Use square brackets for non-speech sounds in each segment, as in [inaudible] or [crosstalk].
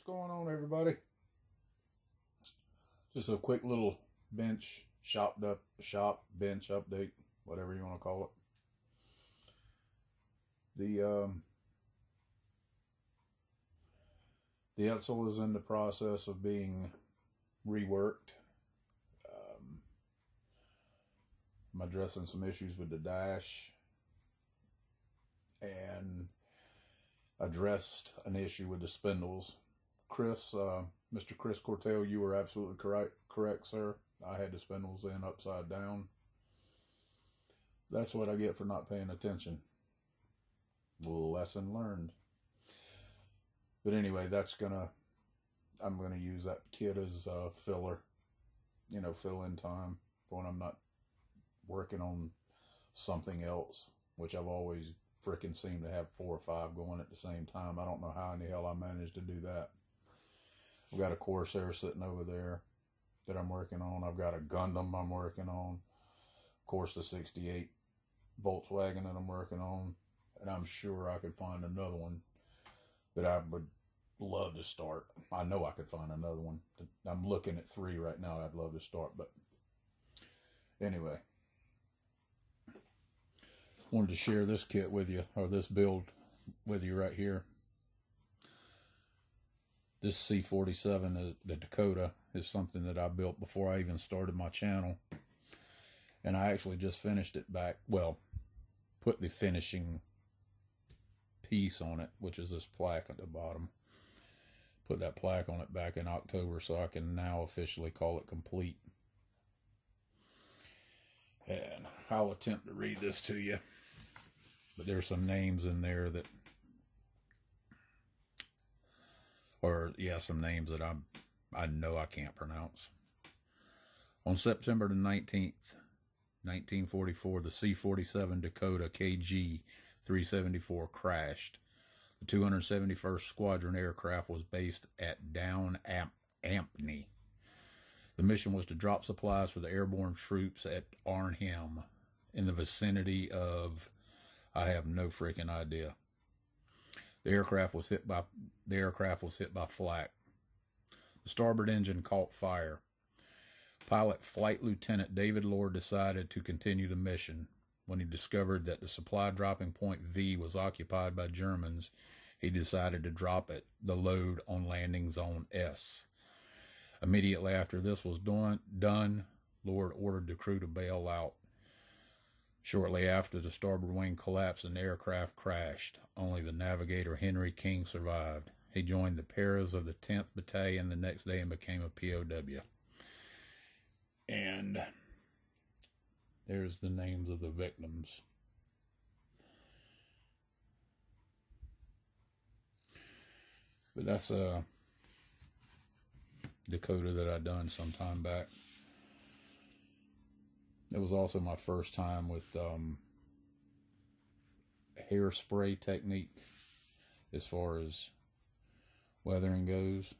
going on, everybody? Just a quick little bench, shopped up, shop, bench update, whatever you want to call it. The, um, the Edsel is in the process of being reworked. Um, I'm addressing some issues with the dash and addressed an issue with the spindles. Chris, uh, Mr. Chris Cortell, you were absolutely correct, correct, sir. I had the spindles in upside down. That's what I get for not paying attention. Lesson learned. But anyway, that's gonna, I'm gonna use that kit as a filler, you know, fill in time for when I'm not working on something else, which I've always freaking seem to have four or five going at the same time. I don't know how in the hell I managed to do that. I've got a Corsair sitting over there that I'm working on. I've got a Gundam I'm working on. Of course, the 68 Volkswagen that I'm working on. And I'm sure I could find another one that I would love to start. I know I could find another one. I'm looking at three right now I'd love to start. But anyway, wanted to share this kit with you, or this build with you right here. This C47, the Dakota, is something that I built before I even started my channel. And I actually just finished it back, well, put the finishing piece on it, which is this plaque at the bottom. Put that plaque on it back in October so I can now officially call it complete. And I'll attempt to read this to you. But there's some names in there that, or yeah, some names that I'm, I know I can't pronounce. On September the 19th, 1944, the C-47 Dakota KG 374 crashed. The 271st Squadron aircraft was based at Down Amp Ampney. The mission was to drop supplies for the airborne troops at Arnhem in the vicinity of I have no freaking idea. The aircraft was hit by the aircraft was hit by flak. The starboard engine caught fire. Pilot Flight Lieutenant David Lord decided to continue the mission. When he discovered that the supply dropping point V was occupied by Germans, he decided to drop it, the load on landing zone S. Immediately after this was done, done, Lord ordered the crew to bail out. Shortly after, the starboard wing collapsed and the aircraft crashed. Only the navigator Henry King survived. He joined the Paras of the 10th Battalion the next day and became a POW. And there's the names of the victims. But that's a Dakota that I done some time back. It was also my first time with um, hairspray technique as far as weathering goes.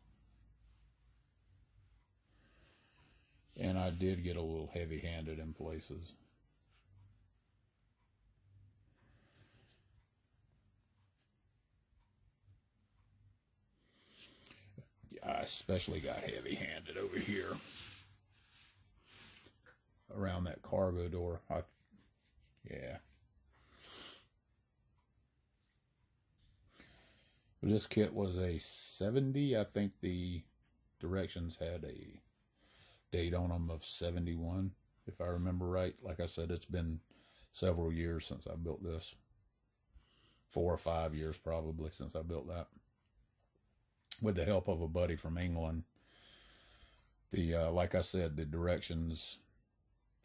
And I did get a little heavy handed in places. I especially got heavy handed over here around that cargo door. I, yeah. This kit was a 70. I think the directions had a date on them of 71, if I remember right. Like I said, it's been several years since I built this. Four or five years probably since I built that. With the help of a buddy from England. The, uh, like I said, the directions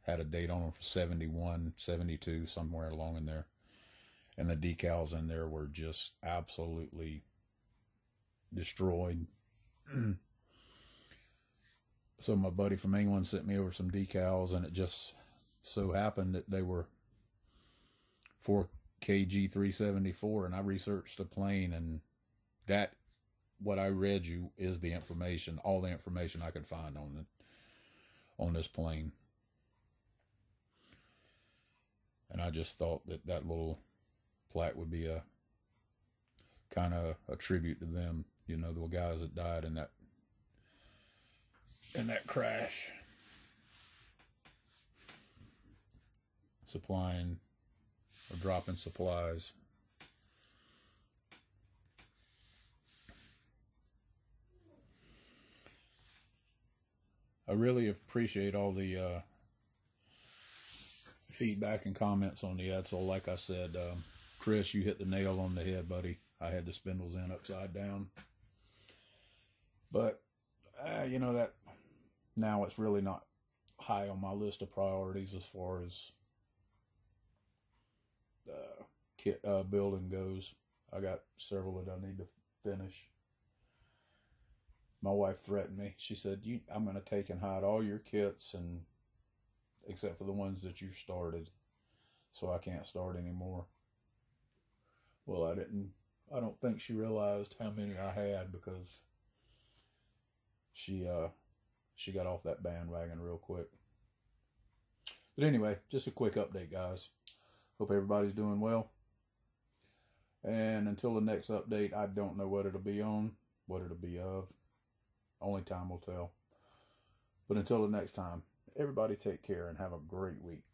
had a date on them for 71, 72, somewhere along in there. And the decals in there were just absolutely destroyed. [clears throat] so my buddy from England sent me over some decals, and it just so happened that they were for KG 374, and I researched the plane, and that what I read you is the information, all the information I could find on the on this plane. And I just thought that that little plaque would be a kind of a tribute to them You know, the guys that died in that in that crash. Supplying or dropping supplies. I really appreciate all the uh, feedback and comments on the Edsel. Like I said, um, Chris, you hit the nail on the head, buddy. I had the spindles in upside down. But, uh, you know, that now it's really not high on my list of priorities as far as uh, kit uh, building goes. I got several that I need to finish. My wife threatened me. She said, "You, I'm going to take and hide all your kits, and except for the ones that you started, so I can't start anymore." Well, I didn't. I don't think she realized how many I had because she uh she got off that bandwagon real quick. But anyway, just a quick update, guys. Hope everybody's doing well. And until the next update, I don't know what it'll be on, what it'll be of. Only time will tell. But until the next time, everybody take care and have a great week.